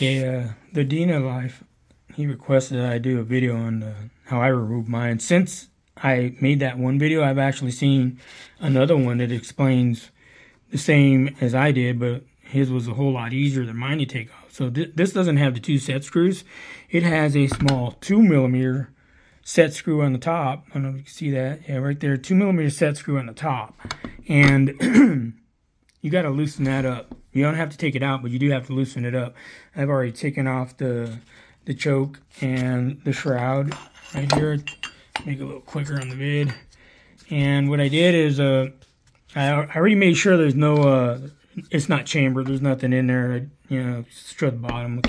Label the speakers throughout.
Speaker 1: Okay, uh, the Dena Life, he requested that I do a video on uh, how I removed mine. Since I made that one video, I've actually seen another one that explains the same as I did, but his was a whole lot easier than mine to take off. So th this doesn't have the two set screws. It has a small two millimeter set screw on the top. I don't know if you can see that. Yeah, right there, two millimeter set screw on the top. And you got to loosen that up. You don't have to take it out, but you do have to loosen it up. I've already taken off the the choke and the shroud right here. Make it a little quicker on the vid. And what I did is uh, I, I already made sure there's no, uh, it's not chambered. There's nothing in there. I, you know, strut the bottom.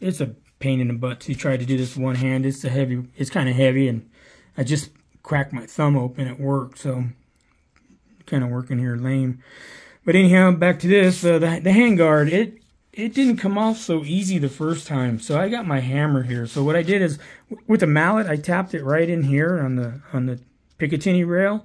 Speaker 1: It's a pain in the butt to try to do this one hand. It's a heavy, it's kind of heavy, and I just cracked my thumb open at work, so kind of working here lame. But anyhow, back to this, uh, the, the handguard, it it didn't come off so easy the first time. So I got my hammer here. So what I did is, with the mallet, I tapped it right in here on the on the Picatinny rail,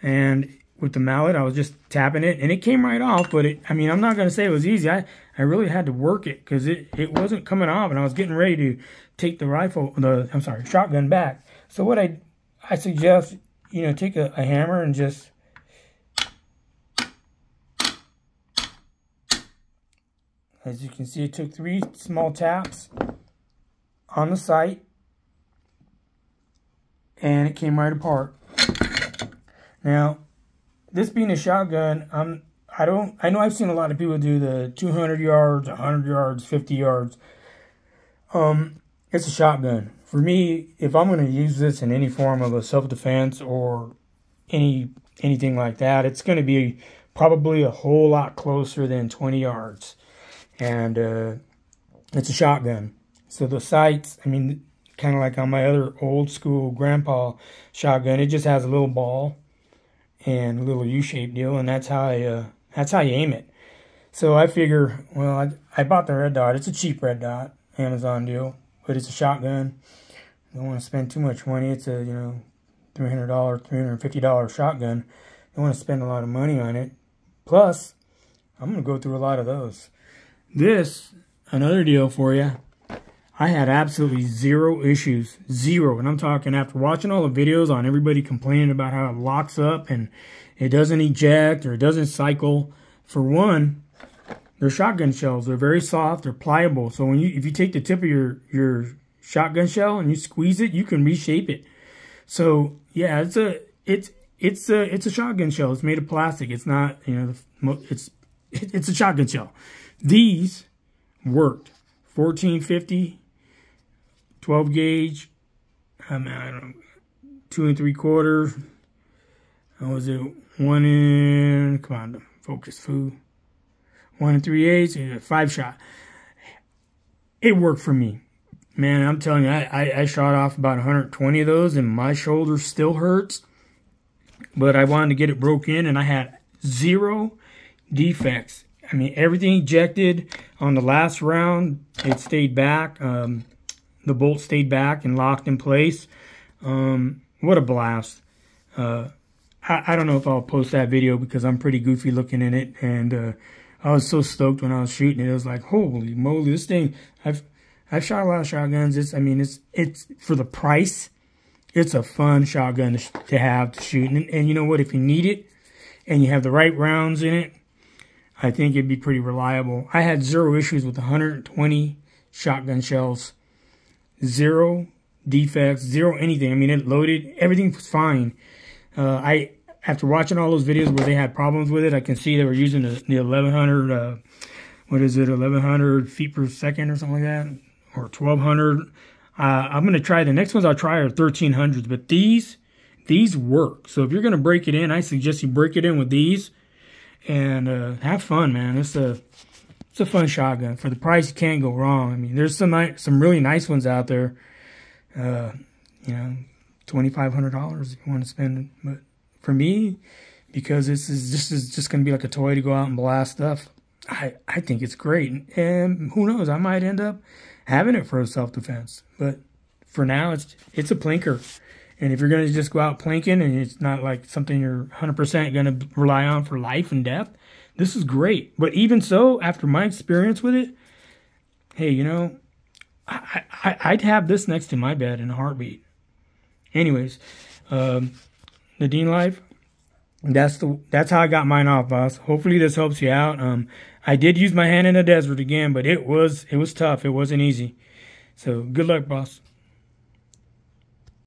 Speaker 1: and with the mallet, I was just tapping it, and it came right off. But it, I mean, I'm not gonna say it was easy. I I really had to work it because it it wasn't coming off, and I was getting ready to take the rifle, the I'm sorry, shotgun back. So what I I suggest, you know, take a, a hammer and just As you can see, it took three small taps on the sight and it came right apart. Now, this being a shotgun, I'm I don't I know I've seen a lot of people do the 200 yards, 100 yards, 50 yards. Um, it's a shotgun. For me, if I'm going to use this in any form of a self-defense or any anything like that, it's going to be probably a whole lot closer than 20 yards and uh, it's a shotgun. So the sights, I mean, kind of like on my other old school grandpa shotgun, it just has a little ball and a little U-shaped deal, and that's how I uh, that's how you aim it. So I figure, well, I, I bought the red dot. It's a cheap red dot, Amazon deal, but it's a shotgun. I don't want to spend too much money. It's a you know, three hundred dollar, three hundred fifty dollar shotgun. I don't want to spend a lot of money on it. Plus, I'm gonna go through a lot of those. This, another deal for you. I had absolutely zero issues. Zero. And I'm talking after watching all the videos on everybody complaining about how it locks up and it doesn't eject or it doesn't cycle. For one, they're shotgun shells. They're very soft. They're pliable. So when you if you take the tip of your, your shotgun shell and you squeeze it, you can reshape it. So yeah, it's a it's it's a it's a shotgun shell. It's made of plastic. It's not you know it's it's a shotgun shell. These worked. 1450, 12 gauge, um, I don't know, two and three quarter. How was it? One in, come on, focus, food. One and three eighths, five shot. It worked for me. Man, I'm telling you, I, I, I shot off about 120 of those and my shoulder still hurts. But I wanted to get it broke in and I had zero defects I mean, everything ejected on the last round. It stayed back. Um, the bolt stayed back and locked in place. Um, what a blast. Uh, I, I, don't know if I'll post that video because I'm pretty goofy looking in it. And uh, I was so stoked when I was shooting it. It was like, holy moly, this thing, I've I've shot a lot of shotguns. It's, I mean, it's, it's for the price, it's a fun shotgun to, to have to shoot. And, and you know what? If you need it and you have the right rounds in it, I think it'd be pretty reliable. I had zero issues with 120 shotgun shells. Zero defects, zero anything. I mean, it loaded, everything was fine. Uh, I After watching all those videos where they had problems with it, I can see they were using the, the 1100, uh, what is it, 1100 feet per second or something like that, or 1200. Uh, I'm going to try, the next ones I'll try are 1300s, but these, these work. So if you're going to break it in, I suggest you break it in with these and uh, have fun, man. It's a it's a fun shotgun for the price. You can't go wrong. I mean, there's some some really nice ones out there. Uh, you know, twenty five hundred dollars if you want to spend it. But for me, because this is this is just gonna be like a toy to go out and blast stuff. I I think it's great, and who knows, I might end up having it for self defense. But for now, it's it's a plinker. And if you're going to just go out plinking and it's not like something you're 100% going to rely on for life and death, this is great. But even so, after my experience with it, hey, you know, I, I'd have this next to my bed in a heartbeat. Anyways, um, Nadine Life, that's the that's how I got mine off, boss. Hopefully this helps you out. Um, I did use my hand in the desert again, but it was it was tough. It wasn't easy. So good luck, boss.